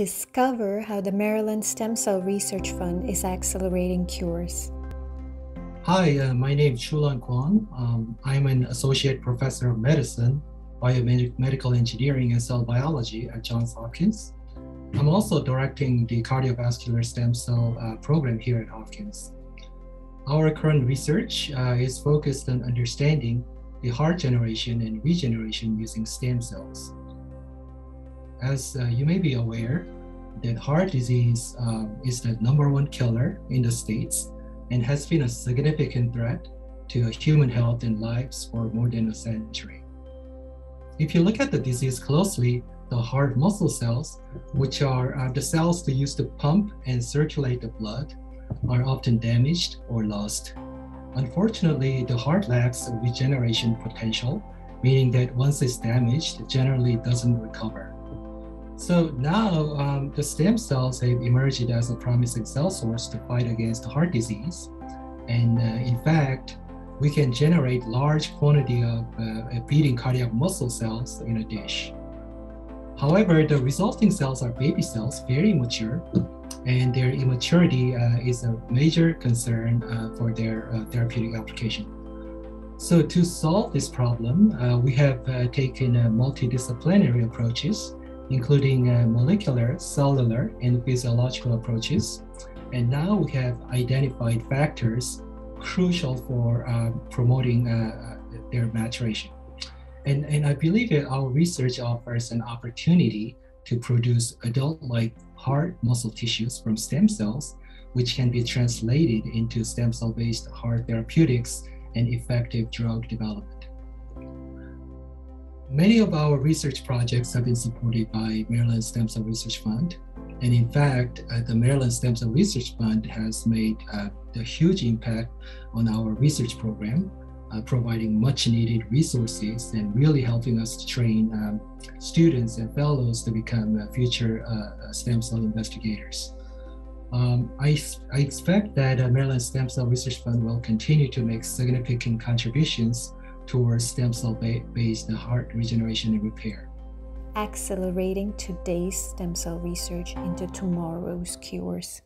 Discover how the Maryland Stem Cell Research Fund is accelerating cures. Hi, uh, my name is Chulan Kwon. Um, I'm an associate professor of medicine, biomedical engineering, and cell biology at Johns Hopkins. I'm also directing the cardiovascular stem cell uh, program here at Hopkins. Our current research uh, is focused on understanding the heart generation and regeneration using stem cells. As uh, you may be aware, that heart disease um, is the number one killer in the States and has been a significant threat to human health and lives for more than a century. If you look at the disease closely, the heart muscle cells, which are uh, the cells that use to pump and circulate the blood, are often damaged or lost. Unfortunately, the heart lacks regeneration potential, meaning that once it's damaged, it generally doesn't recover. So now um, the stem cells have emerged as a promising cell source to fight against heart disease. And uh, in fact, we can generate large quantity of uh, beating cardiac muscle cells in a dish. However, the resulting cells are baby cells, very immature, and their immaturity uh, is a major concern uh, for their uh, therapeutic application. So to solve this problem, uh, we have uh, taken multidisciplinary approaches including uh, molecular, cellular, and physiological approaches. And now we have identified factors crucial for uh, promoting uh, their maturation. And, and I believe that our research offers an opportunity to produce adult-like heart muscle tissues from stem cells, which can be translated into stem cell-based heart therapeutics and effective drug development. Many of our research projects have been supported by Maryland Stem Cell Research Fund. And in fact, uh, the Maryland Stem Cell Research Fund has made uh, a huge impact on our research program, uh, providing much needed resources and really helping us to train um, students and fellows to become uh, future uh, uh, stem cell investigators. Um, I, I, expect that Maryland Stem Cell Research Fund will continue to make significant contributions towards stem cell based heart regeneration and repair. Accelerating today's stem cell research into tomorrow's cures.